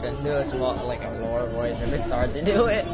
Trying to do a small, like a lower voice if it's hard to do it.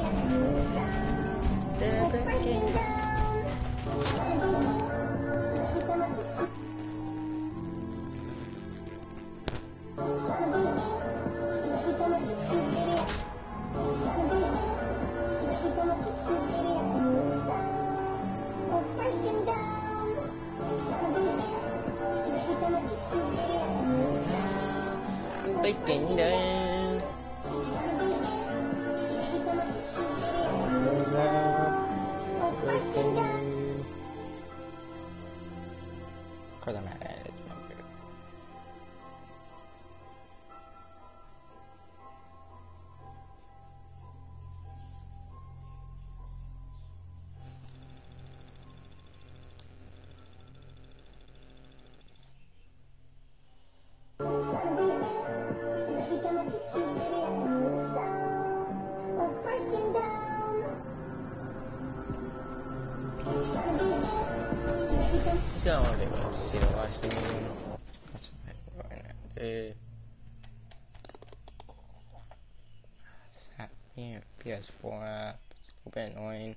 Yeah, PS4 app, it's a little bit annoying.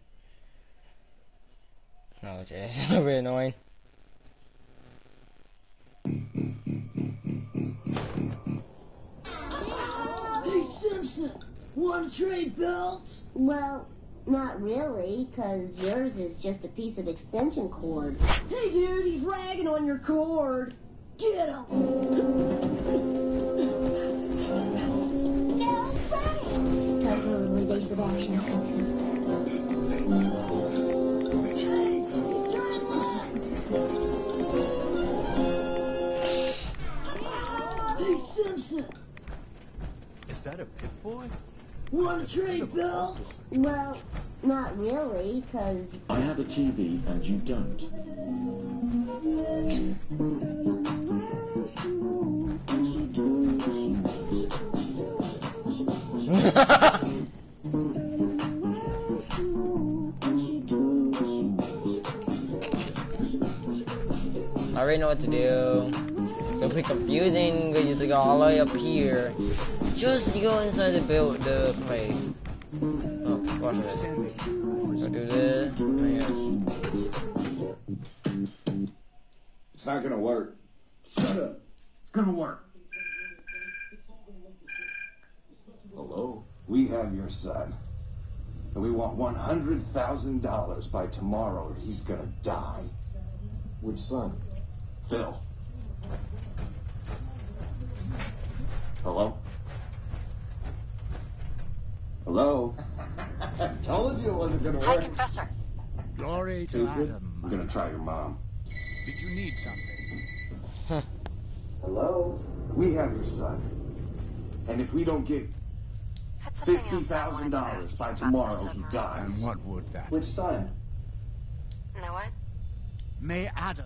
No, it's a little bit annoying. Hey Simpson, want to trade belts? Well, not really, because yours is just a piece of extension cord. Hey dude, he's ragging on your cord. Get him. That a pit boy? want to trade belts? Well, not really, because I have a TV and you don't. I already know what to do. So be confusing because you have to go all the way up here. Just go inside the build the place. Oh, watch this. Go do this. It's not gonna work. Shut up. It's gonna work. Hello? We have your son. And we want $100,000 by tomorrow or he's gonna die. Which son? Phil. Hello? Hello? I Told you it wasn't gonna Hi, work. Confessor. Glory to Stupid. Atom. I'm gonna try your mom. Did you need something? Hello? We have your son. And if we don't get Had something fifty else I wanted thousand to dollars by tomorrow, he submarine. dies. And what would that? Which son? Know what? May Adam.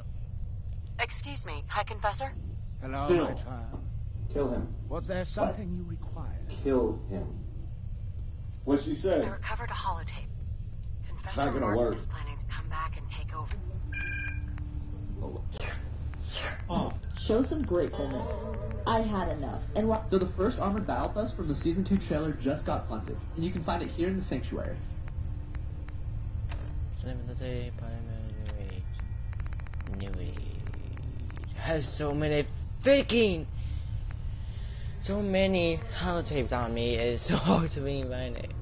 Excuse me, High Confessor? Hello, Phil. my child. Kill him. Was there something you required? Kill him. What she I said? recovered a holotape. Confessor Not gonna Martin work. is planning to come back and take over. Oh. oh. Show some gratefulness. I had enough. And what? So the first armored battle bus from the season two trailer just got funded, and you can find it here in the sanctuary. New Age. Has so many freaking, so many holotapes on me. It's so hard to be find it.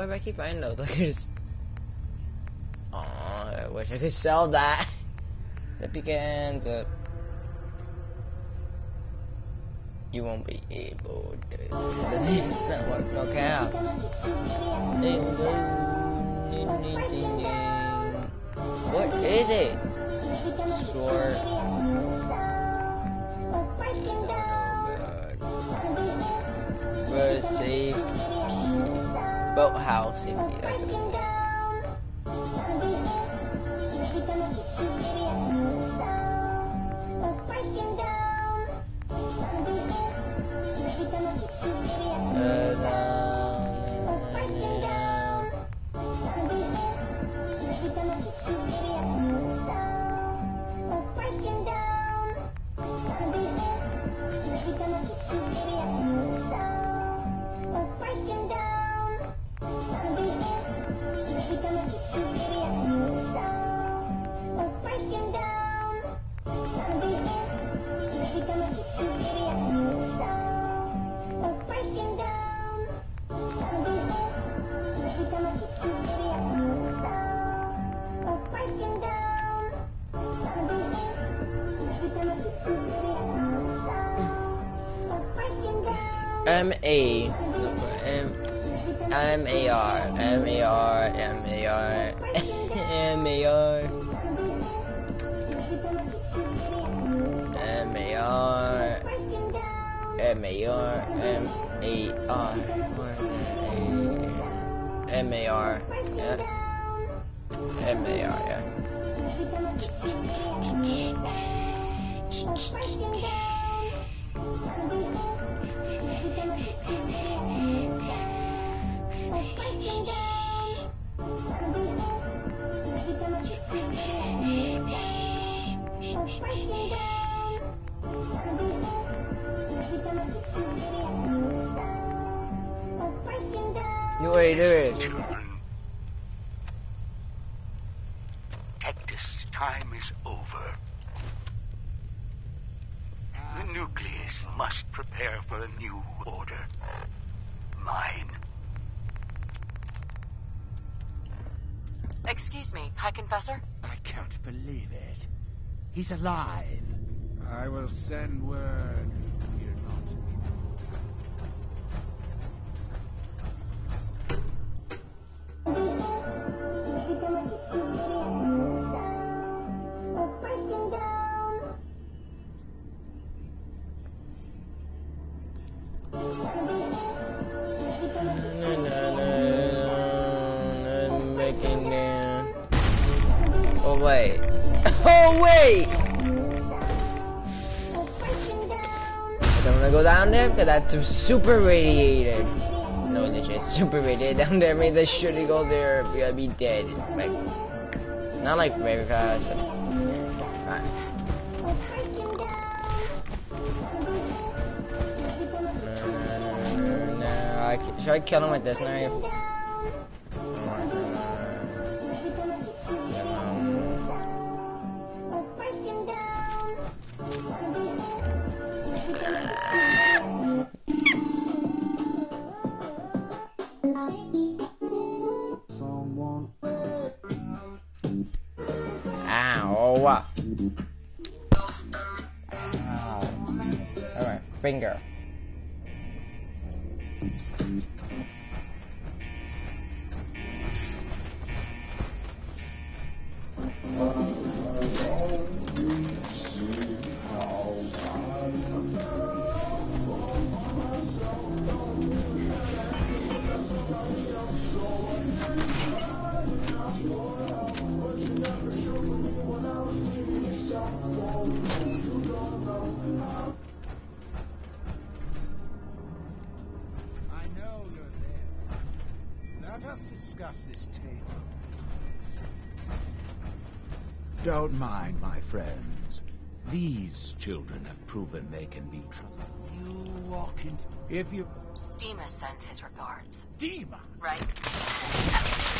Boy, if I keep finding those, I could just. I wish I could sell that. It begins at. You won't be able to. That work? No cap. What is it? Short. Boathouse. That's what M A M M A R M A R M A R M A R M A R M A R M A R M A R M A R yeah You wait, there is. Tektus, time is over. The nucleus must prepare for a new order. Mine. Excuse me, High Confessor? I can't believe it. He's alive. I will send word. Because that's super radiated. No, legit, super radiated down there. Maybe they shouldn't go there. We gotta be dead. Like, not like very fast. Uh, nice. I Should I kill him with this knife? Finger. They can be trusted. You walk in. If you. Dima sends his regards. Dima! Right?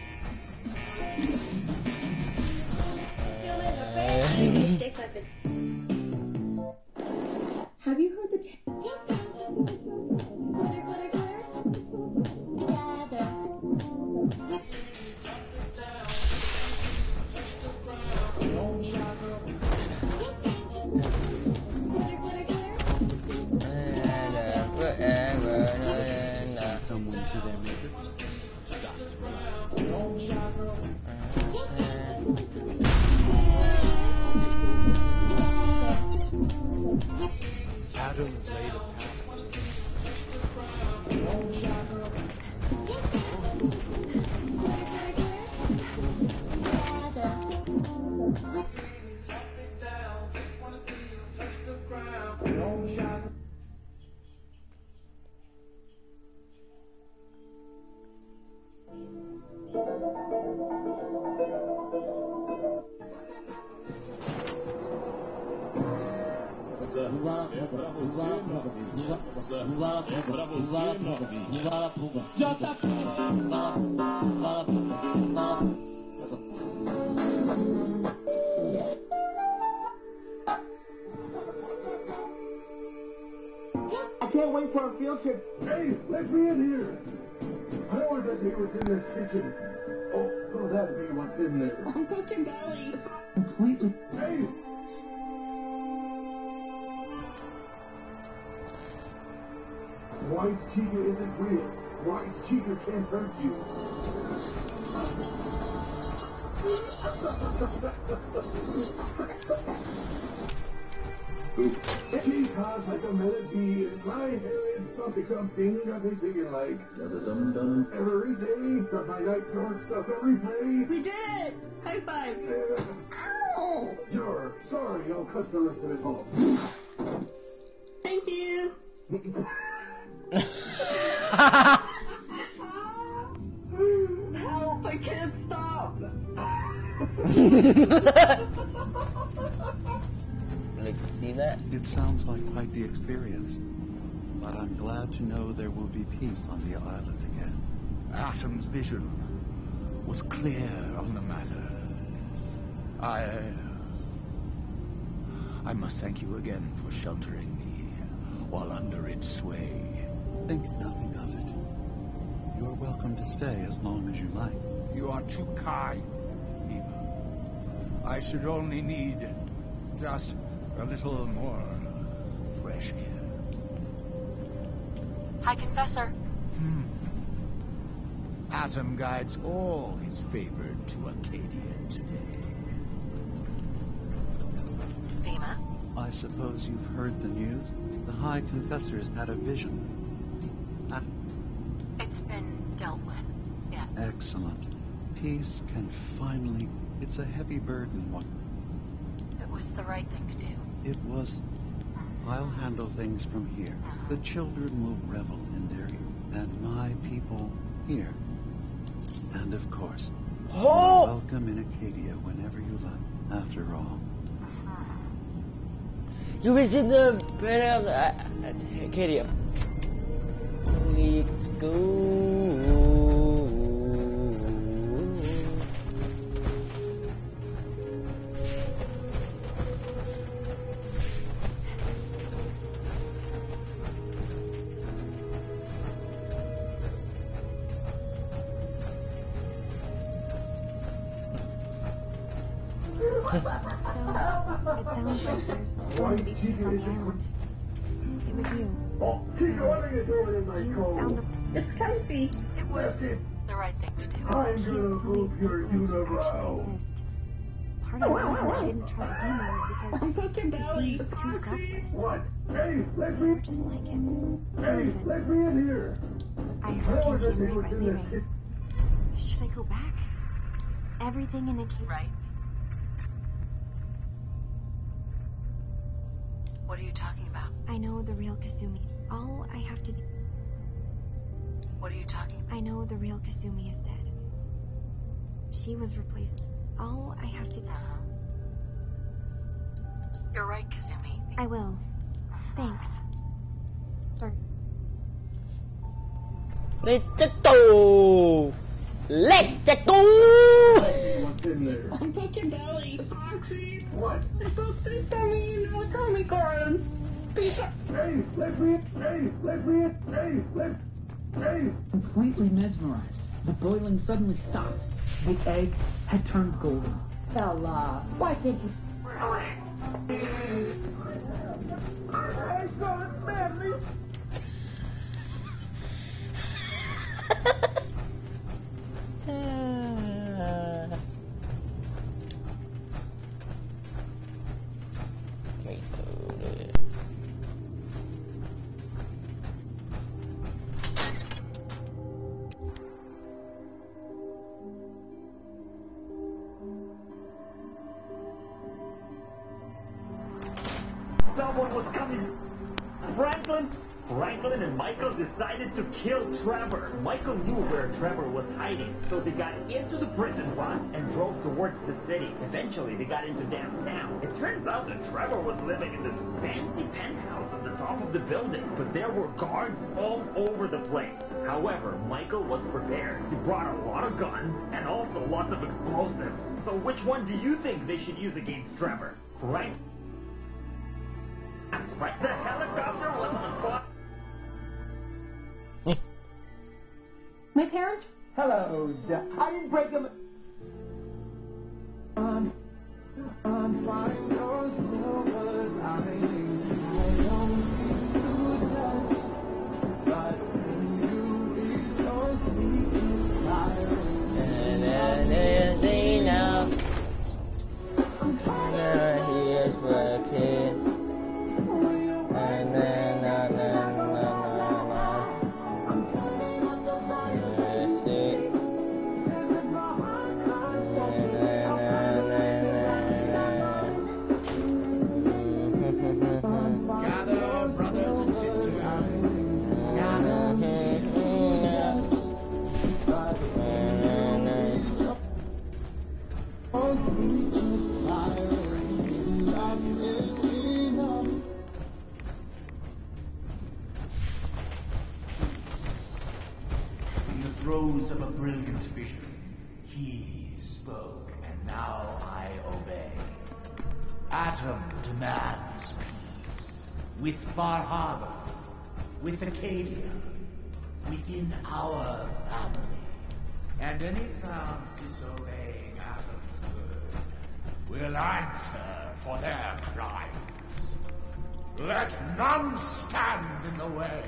Have I can't wait for our field trip. Hey, let me in here. I don't want what's in this kitchen. Oh, so that'd be what's in there. Uncle Kimberly. Completely. Hey! White Chica isn't real. White Chica can't hurt you. Because like a melody in my head, something, something got me singing like dum every day. Got my night north stuff every play. We did it! High five! Ow! You're sorry, I'll cut the rest of it off. Thank you! Help! I can't stop! Like, see that? It sounds like quite the experience. But I'm glad to know there will be peace on the island again. Atom's vision was clear on the matter. I. I must thank you again for sheltering me while under its sway. Think nothing of it. You're welcome to stay as long as you like. You are too kind, Eva. I should only need just a little more fresh air. High Confessor. Hmm. Atom guides all his favored to Acadia today. Vima. I suppose you've heard the news? The High Confessor's had a vision. Ah, It's been dealt with. Yes. excellent. Peace can finally. It's a heavy burden. What It was the right thing to do. it was. I'll handle things from here. The children will revel in their and my people here. And of course, Oh! welcome in Acadia whenever you like. After all, You visit the planet of the uh, Acadia. Let's go. White Chica isn't It was you. Oh, Chica, what are you in my coat? It's comfy. It was the right thing to do. I'm gonna move your unibrow. Part of the reason I didn't try the demo Uncle because he Kimberly. seemed too selfless. What? Hey, let me. Just like. Hey, Listen, let me in here. I I hurt want to see Kenji by leaving. Should I go back? Everything in a cave. Right. What are you talking about? I know the real Kasumi. All I have to do. What are you talking about? I know the real Kasumi is dead. She was replaced all I have to do. Uh-huh. You're right, Kasumi. I will. Uh-huh. Thanks. For Let's go! Let's go! What's in there? I'm touching belly. Foxy. What? They're supposed to be sending me Tommy cards. Pizza. Hey, lesbian! Hey, lesbian! Hey, les... Hey! Completely mesmerized. The boiling suddenly stopped. The egg had turned golden. Bella, why can't you? Hey, son, it's madly! So they got into the prison bus and drove towards the city. Eventually, they got into downtown. It turns out that Trevor was living in this fancy penthouse at the top of the building, but there were guards all over the place. However, Michael was prepared. He brought a lot of guns and also lots of explosives. So which one do you think they should use against Trevor? Frank? That's right. The helicopter was on fire. Eh. My parents? Hello, Dad. I didn't break them. On, on fire, none stand in the way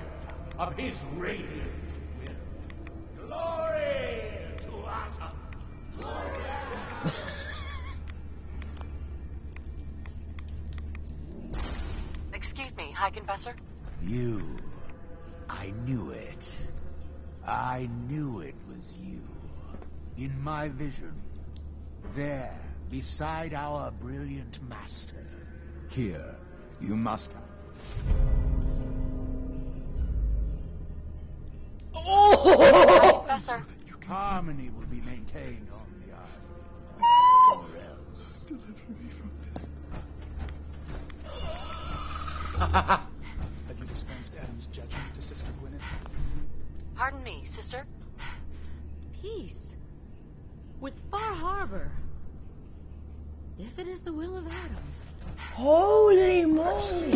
of his radiant will. Glory to Atom! Excuse me, High Confessor? You. I knew it. I knew it was you. In my vision. There, beside our brilliant master. Here, you must have. Oh! Professor. Harmony will be maintained on the island. Or else. Deliver me from this. Have you dispensed Atom's judgment to Sister Gwyneth? Pardon me, sister? Peace. With Far Harbor. If it is the will of Atom. Holy moly!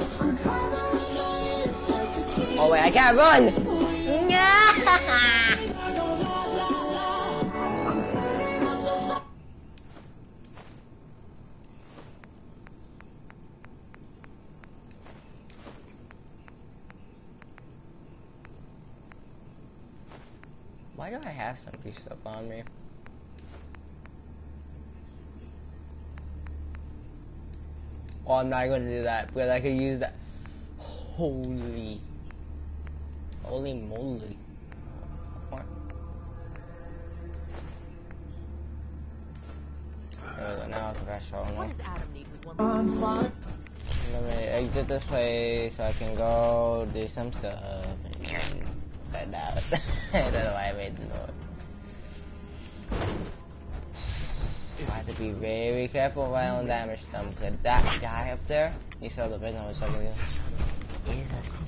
Oh wait, I can't run! Why do I have some piece stuff on me? Oh, I'm not going to do that because I could use that. Holy. Holy moly. What? There we go, now threshold. What does Atom need with one um, On fire. Let me exit this place so I can go do some stuff and head out. I don't know why I made the noise. Is have to be very careful around damage them. So that guy up there, you saw the video I was talking about. Is a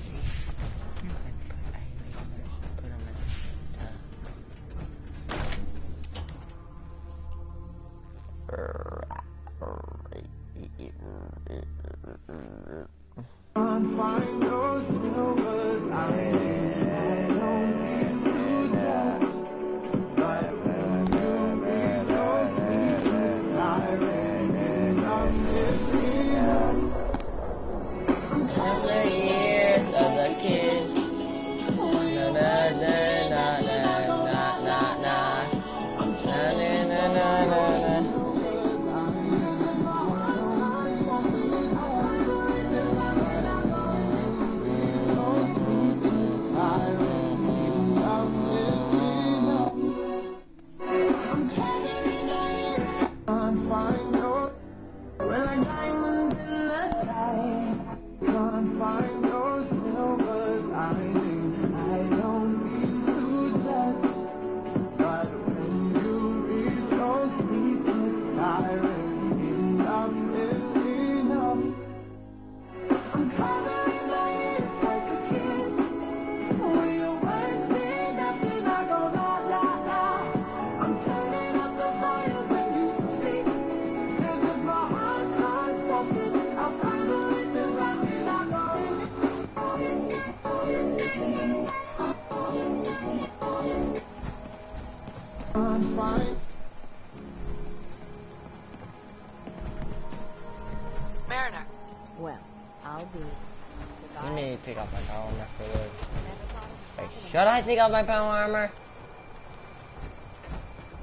I take out my power armor?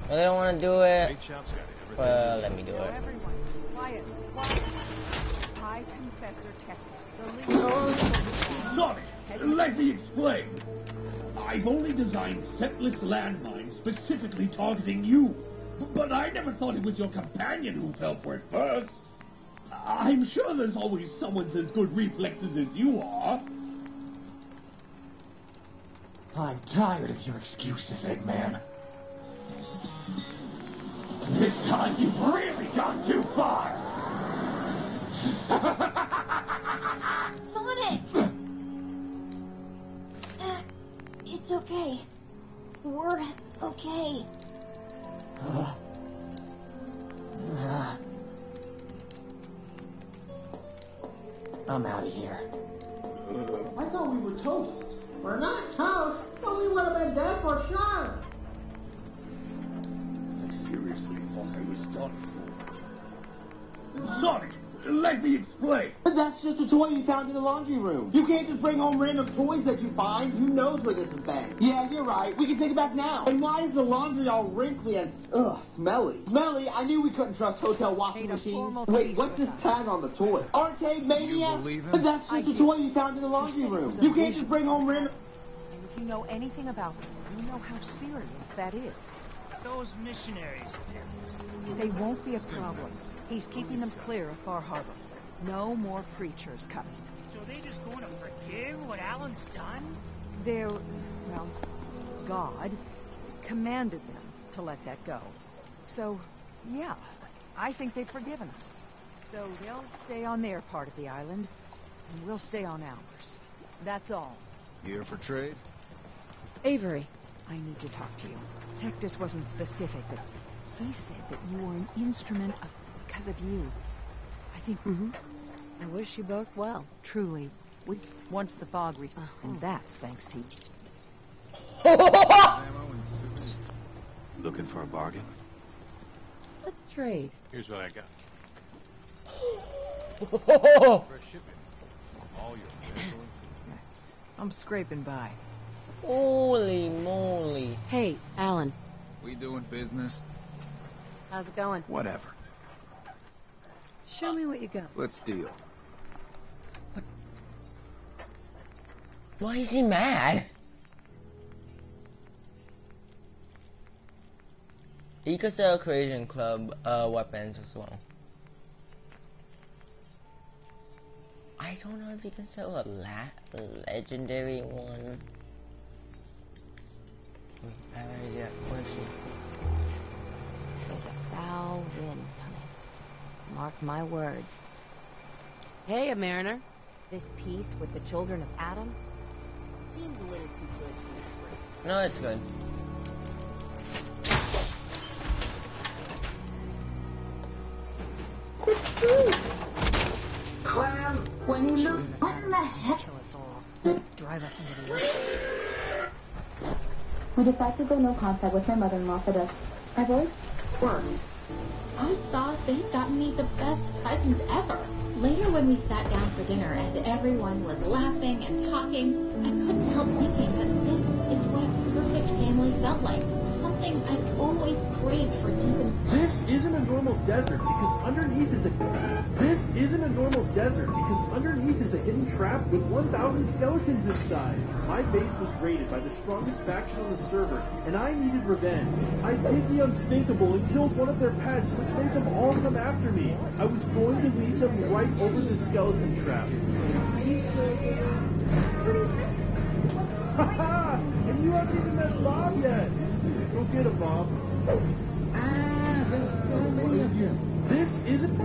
Well, they don't want to do it. Well, let me do it. Quiet, quiet. High Confessor Tektus. Sorry, let me explain. I've only designed setless landmines specifically targeting you. But I never thought it was your companion who fell for it first. I'm sure there's always someone's as good reflexes as you are. I'm tired of your excuses, Eggman. This time you've really gone too far! Sonic! Uh, it's okay. We're okay. Uh, uh, I'm out of here. I thought we were toast. We're not toast, we would have been dead for sure. I seriously thought I was done for. Sonic, let me explain. That's just a toy you found in the laundry room. You can't just bring home random toys that you find. Who knows where this has been? Yeah, you're right. We can take it back now. And why is the laundry all wrinkly and ugh, smelly? Smelly? I knew we couldn't trust hotel washing machines. Wait, what's this tag on the toy? Arcade Mania? You believe him? That's just I a do. toy you found in the laundry You said it room. You can't just bring home random. And you know anything about them, you know how serious that is. Those missionaries of his. They won't be a problem. He's keeping them clear of Far Harbor. No more preachers coming. So they just going to forgive what Allen's done? They're, well, God commanded them to let that go. So, yeah, I think they've forgiven us. So they'll stay on their part of the island, and we'll stay on ours. That's all. Here for trade? Avery. I need to talk to you. Tektus wasn't specific, but he said that you were an instrument of because of you. I think. Mm-hmm. I wish you both well. Truly, we once the fog reached, and that's thanks to you. Looking for a bargain? Let's trade. Here's what I got. Fresh shipment. All your I'm scraping by. Holy moly. Hey, Allen. We doing business? How's it going? Whatever. Show me what you got. Let's deal. Why is he mad? He could sell Creation Club uh, weapons as well. I don't know if he can sell a la legendary one. Wait, I already got question. There's a foul wind coming. Mark my words. Hey, a mariner. This peace with the children of Atom seems a little too good to be true. No, it's good. Clem, when you look, what in the heck? Kill us all. Drive us into the ocean. We decided to go no contact with my mother-in-law for the... My voice? Work. I thought they'd gotten me the best presents ever. Later, when we sat down for dinner and everyone was laughing and talking, I couldn't help thinking that this is what a perfect family felt like. Something I'd always craved for deep in This isn't a normal desert because underneath is a. This isn't a normal desert because underneath is a hidden trap with 1,000 skeletons inside. My base was raided by the strongest faction on the server, and I needed revenge. I did the unthinkable and killed one of their pets, which made them all come after me. I was going to lead them right over the skeleton trap. Haha! and you haven't even met Bob yet. Go get him, Bob. Ah, there's so many of you. This isn't.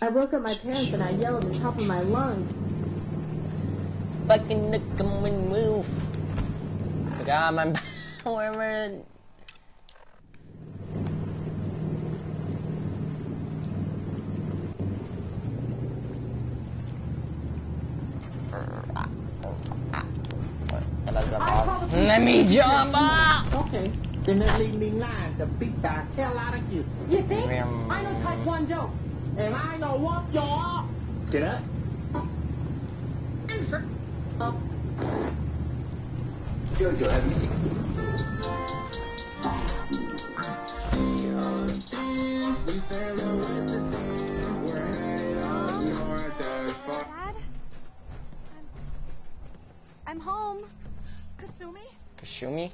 I woke up my parents and I yelled at the top of my lungs. Fucking look and move. Forgot my power. Let me jump up! Okay, then that leave me nine to beat the hell out of you. You think? Mm. I know Taekwondo, and I know what y'all. Get up. Up. Jojo, have you seen? Dad? I'm home. Kasumi? Kasumi?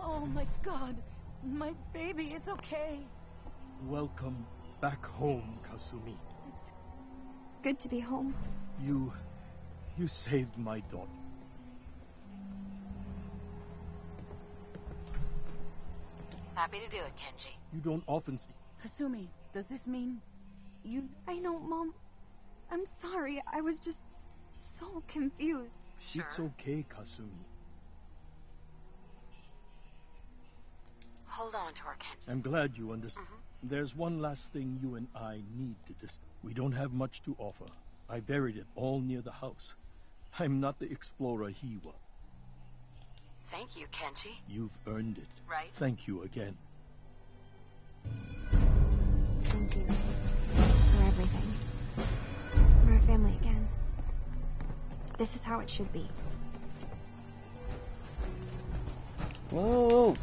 Oh my god. My baby is okay. Welcome back home, Kasumi. Good to be home. You. you saved my daughter. Happy to do it, Kenji. You don't often see. Kasumi, does this mean you. I know, Mom. I'm sorry. I was just so confused. It's okay, Kasumi. Hold on to her, Kenji. I'm glad you understand. Mm-hmm. There's one last thing you and I need to discuss. We don't have much to offer. I buried it all near the house. I'm not the explorer he was. Thank you, Kenji. You've earned it. Right. Thank you again. Thank you for everything. We're a family again. This is how it should be. Move!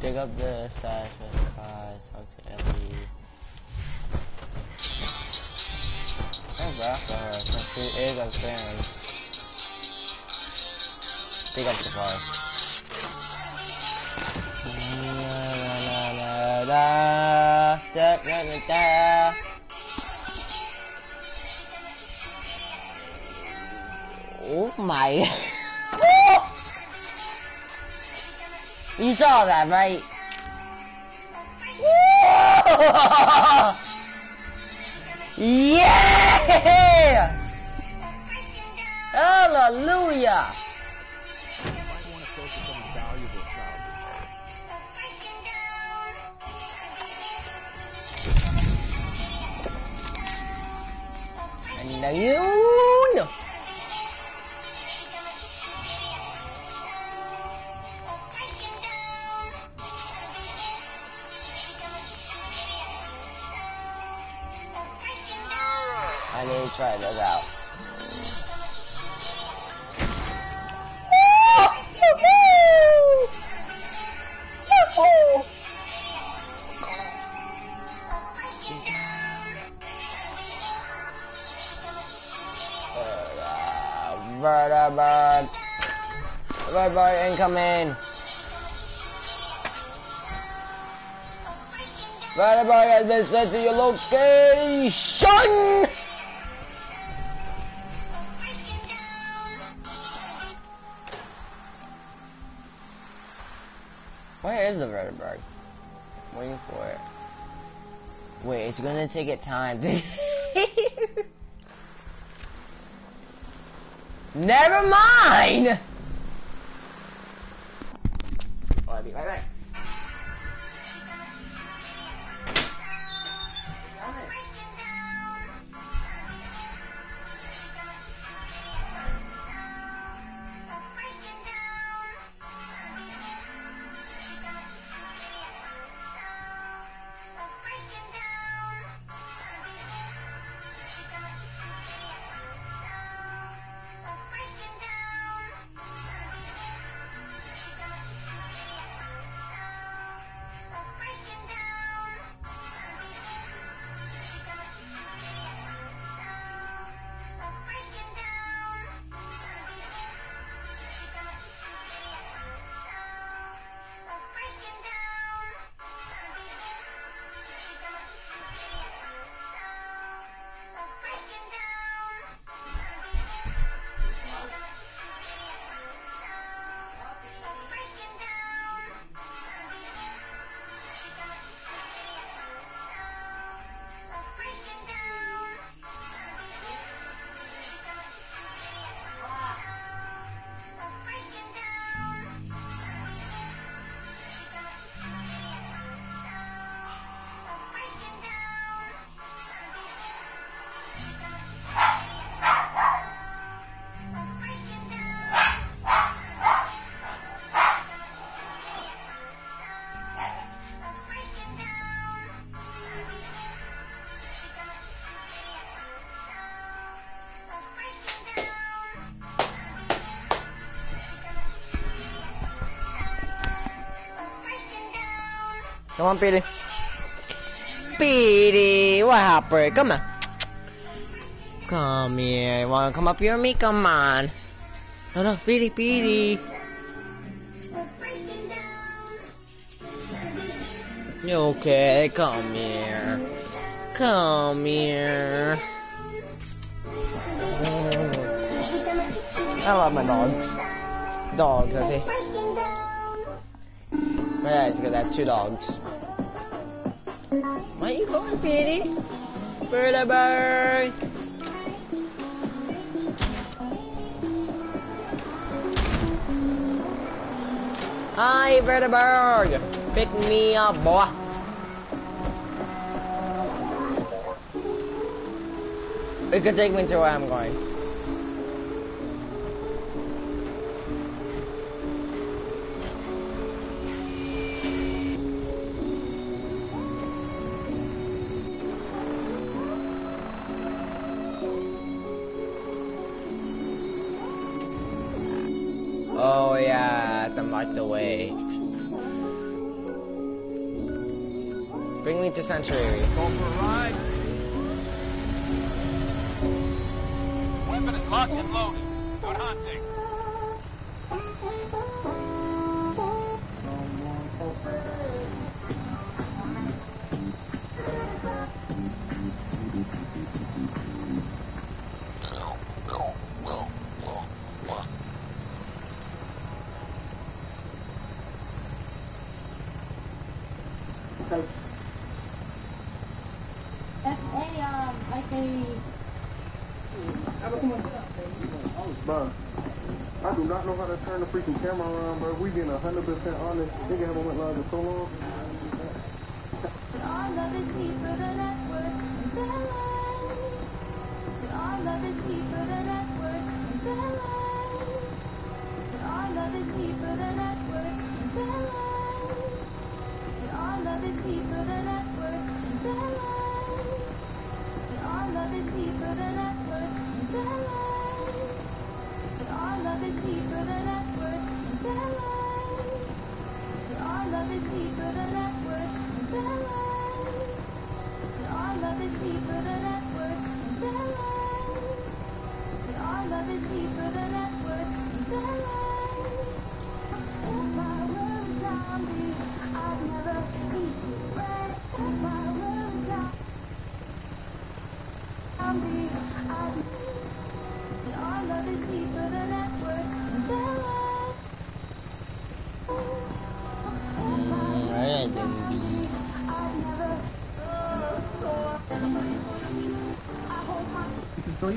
Dig up the stash of supplies, talk to Ellie. Thanks after her, since she is upstairs. Dig up supplies. Na, na, na, da, da, da, da, da. Oh my. You saw that, right? Yes! Hallelujah! I want to focus on valuable salvage. And you try this out. Redbird. Redbird incoming. Redbird has been sent to your location. Is the Redbird? Waiting for it. Wait, it's gonna take it time. Never mind! Come on, Petey. Petey, what happened? Come on. Come here. You wanna come up here me? Come on. No, no, Petey, Petey. You okay? Come here. Come here. I love my dogs. Dogs, I see. Yeah, because I have two dogs. Where you going, Petey? Bird bird. Hi, bird. Pick me up, boy. It could take me to where I'm going. Good hunting. Turn the freaking camera around, bro. We being 100% honest. Nigga haven't went live in so long.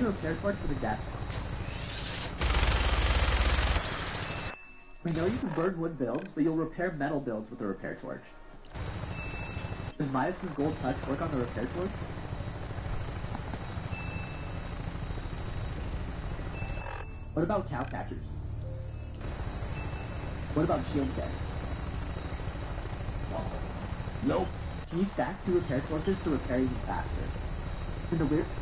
Your repair torch to the desk. We know you can burn wood builds, but you'll repair metal builds with the repair torch. Does Midas' gold touch work on the repair torch? What about cow catchers? What about shield tech? Nope. Can you stack two repair torches to repair even faster? In the weird...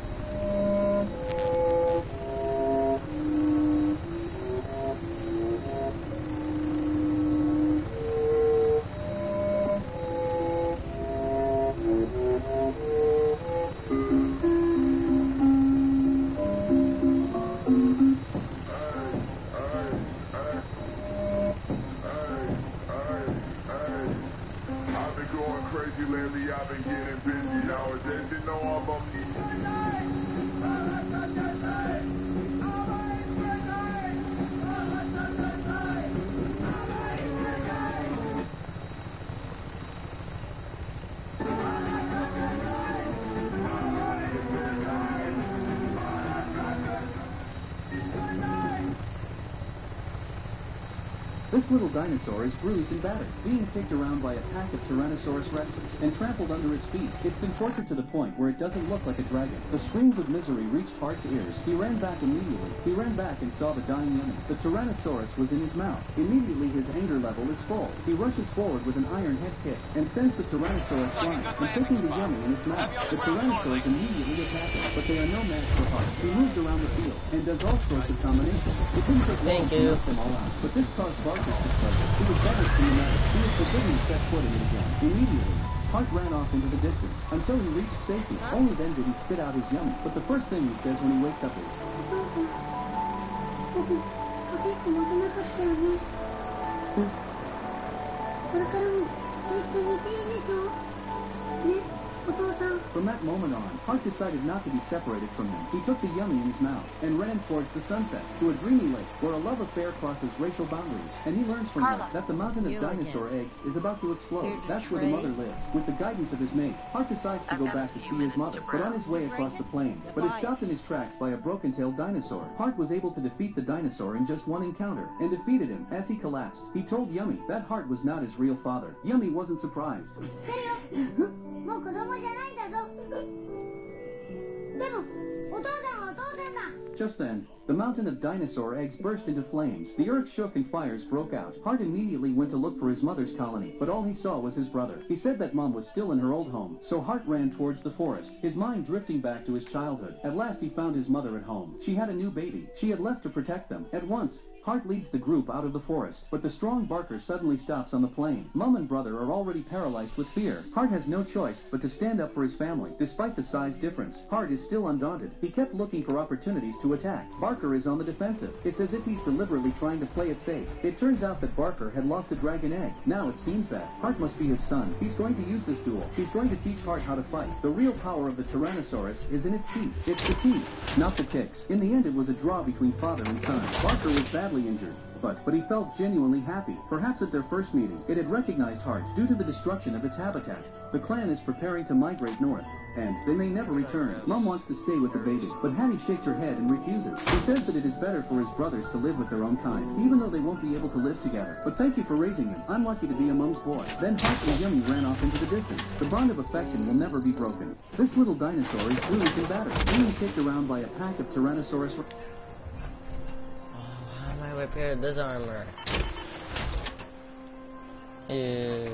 little dinosaur is bruised and battered, being kicked around by a pack of Tyrannosaurus rexes and trampled under its feet. It's been tortured to the point where it doesn't look like a dragon. The screams of misery reached Hart's ears. He ran back immediately. He ran back and saw the dying Yumi. The Tyrannosaurus was in his mouth. Immediately his anger level is full. He rushes forward with an iron head kick and sends the Tyrannosaurus flying and taking the Yumi in his mouth. The Tyrannosaurus immediately attacks him, but they are no match for Hart. He moves around the field and does all sorts of combinations. It didn't take long Thank to knock them all out, but this caused He was match. He was forbidden to set foot in it again. Immediately, Hart ran off into the distance until he reached safety. Only then did he spit out his yummy. But the first thing he says when he wakes up is, 僕、from that moment on, Hart decided not to be separated from them. He took the yummy in his mouth and ran towards the sunset to a dreamy lake where a love affair crosses racial boundaries. And he learns from Carla, that the mountain of dinosaur again. eggs is about to explode. That's where the mother lives. With the guidance of his mate, Hart decides to I've go back to see his mother, but on his way across the plains. But is stopped in his tracks by a broken-tailed dinosaur. Hart was able to defeat the dinosaur in just one encounter and defeated him as he collapsed. He told Yummy that Hart was not his real father. Yummy wasn't surprised. もう子供じゃないんだぞ。でも、お父さんはお父さんだ。 Just then, the mountain of dinosaur eggs burst into flames. The earth shook and fires broke out. Hart immediately went to look for his mother's colony, but all he saw was his brother. He said that mom was still in her old home, so Hart ran towards the forest, his mind drifting back to his childhood. At last he found his mother at home. She had a new baby. She had left to protect them. At once, Hart leads the group out of the forest, but the strong Barker suddenly stops on the plain. Mom and brother are already paralyzed with fear. Hart has no choice but to stand up for his family, despite the size difference. Hart is still undaunted. He kept looking for opportunities to attack. Barker is on the defensive. It's as if he's deliberately trying to play it safe. It turns out that Barker had lost a dragon egg. Now it seems that Hart must be his son. He's going to use this duel. He's going to teach Hart how to fight. The real power of the Tyrannosaurus is in its teeth. It's the teeth, not the kicks. In the end, it was a draw between father and son. Barker was badly injured. But, but he felt genuinely happy. Perhaps at their first meeting, it had recognized Hart due to the destruction of its habitat. The clan is preparing to migrate north, and they may never return. Mom wants to stay with the baby, but Hattie shakes her head and refuses. She says that it is better for his brothers to live with their own kind, even though they won't be able to live together. But thank you for raising him. I'm lucky to be a mom's boy. Then Hart and Yummy ran off into the distance. The bond of affection will never be broken. This little dinosaur is bruised and battered, being kicked around by a pack of Tyrannosaurus repair this armor? Ew.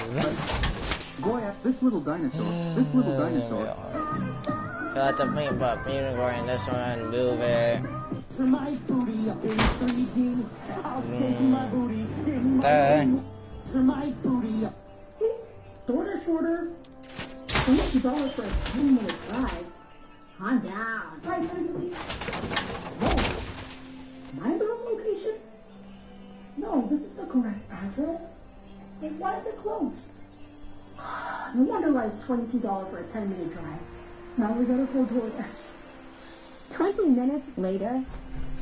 Boy, this little dinosaur, this little dinosaur. Got to paint up unicorn this one, move it. My booty up in 3D. I'll take mm. my booty in my booty. My booty up. Shorter, shorter. Twenty dollars for a ten minute drive. Calm down. I in the wrong location? No, this is the correct address. Then why is it closed? No wonder why it's twenty-two dollars for a ten minute drive. Now we gotta call DoorDash. Twenty minutes later.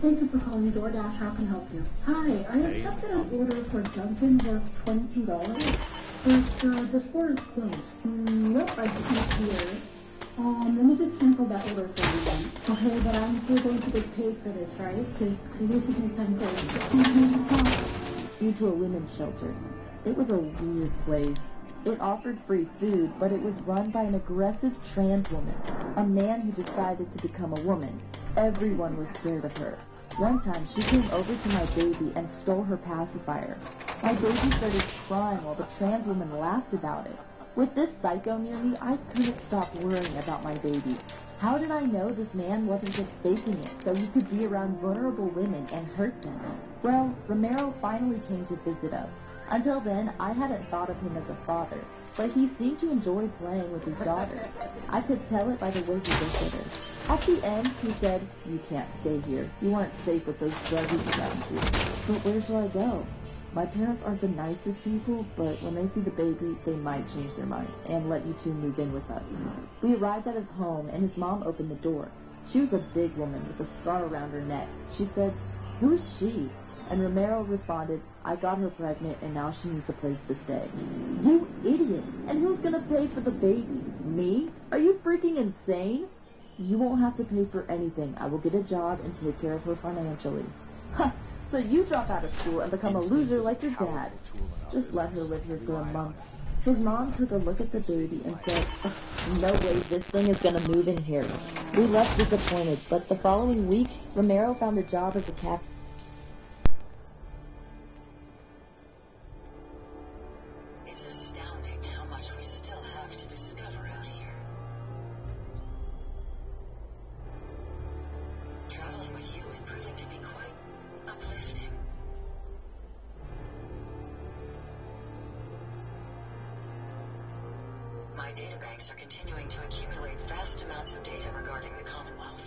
Thank you for calling DoorDash. How can I help you? Hi, I accepted an order for Dunkin' worth twenty-two dollars. But uh, the store is closed. Mm, nope, I see here. Um, let me just cancel that order for you then. Okay, but I'm still going to get paid for this, right? Because I recently signed Due to a women's shelter. It was a weird place. It offered free food, but it was run by an aggressive trans woman, a man who decided to become a woman. Everyone was scared of her. One time, she came over to my baby and stole her pacifier. My baby started crying while the trans woman laughed about it. With this psycho near me, I couldn't stop worrying about my baby. How did I know this man wasn't just faking it so he could be around vulnerable women and hurt them? Well, Romero finally came to visit us. Until then, I hadn't thought of him as a father, but he seemed to enjoy playing with his daughter. I could tell it by the way he looked at her. At the end, he said, You can't stay here. You aren't safe with those druggies around you. But where shall I go? My parents aren't the nicest people, but when they see the baby, they might change their mind and let you two move in with us. We arrived at his home, and his mom opened the door. She was a big woman with a scar around her neck. She said, Who is she? And Romero responded, I got her pregnant and now she needs a place to stay. You idiot! And who's gonna pay for the baby? Me? Are you freaking insane? You won't have to pay for anything. I will get a job and take care of her financially. Huh, so you drop out of school and become a loser like your dad. Just let her live here for a month. His mom took a look at the baby and said, no way this thing is gonna move in here. We left disappointed, but the following week, Romero found a job as a cat databanks are continuing to accumulate vast amounts of data regarding the Commonwealth.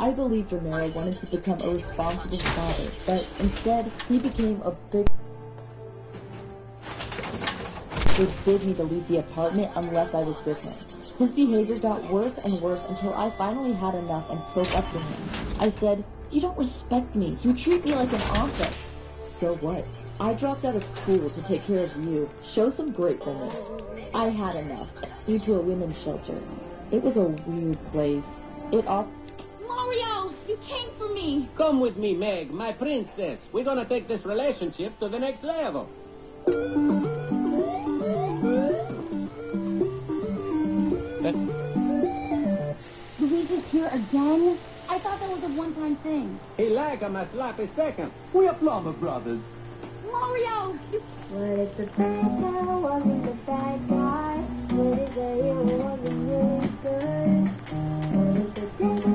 I believed Romero wanted to become a responsible father, but instead he became a big forbid me to leave the apartment unless I was with him. His behavior got worse and worse until I finally had enough and spoke up to him. I said, You don't respect me. You treat me like an object. So what? I dropped out of school to take care of you. Show some gratefulness. I had enough, due to a women's shelter. It was a weird place. It all Mario, you came for me. Come with me, Meg, my princess. We're gonna take this relationship to the next level. Luigi's here again? I thought that was a one-time thing. He like him a sloppy second. We are Plumber Brothers. Mario. What if the bad guy wasn't the bad guy? What if the hero wasn't really good? What if the